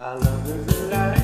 Our love is so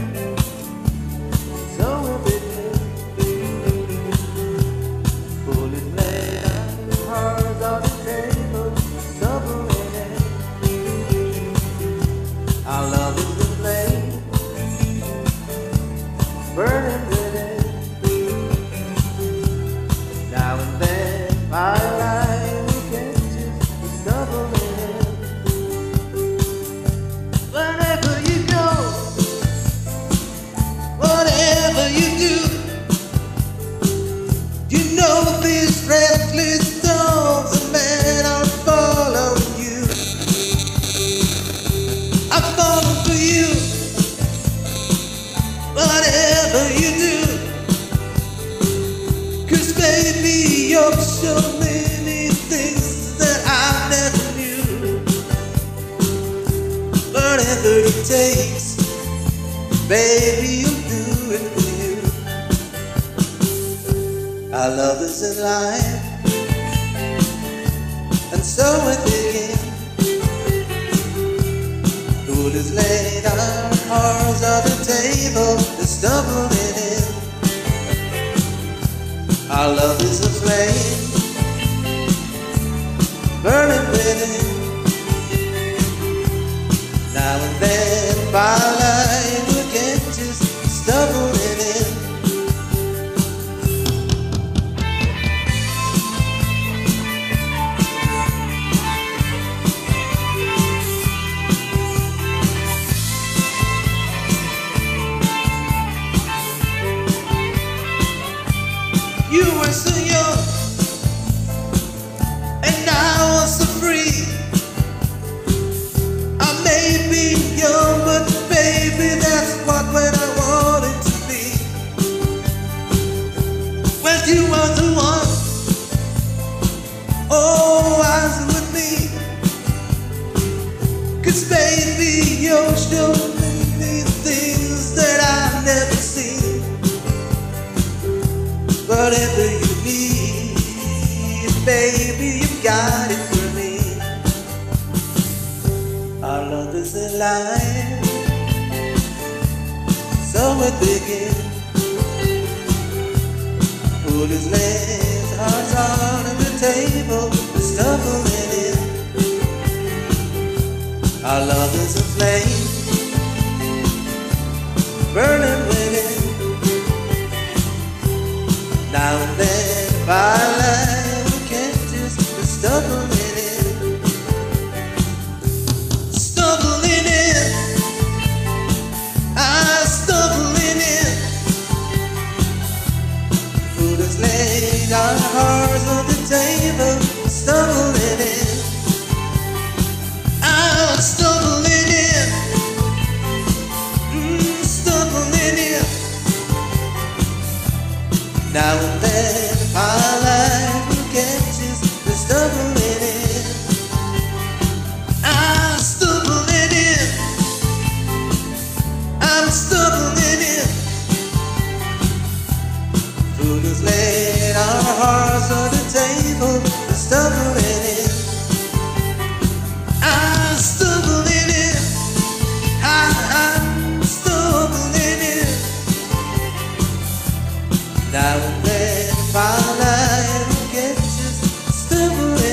things that I never knew. Whatever it takes, baby, you'll do it for you. Our love is alive, and so it begins. Our love is a flame, burning within. Now and then, by You were so young, and I was so free. I may be young, but baby, that's what I wanted to be. You were the one, oh, with me. Cause baby, baby, you got it for me. Our love is alive, so begins. Food is laid, the table, stumbling in. I stumbling in, mm, stumbling in. Now and then, my life catches the stumbling in. I'm stumbling in. I'm stumbling in. Food is left to the table and stumble in it. I stumble in it. I, I stumble in it. Now and then just stumbling.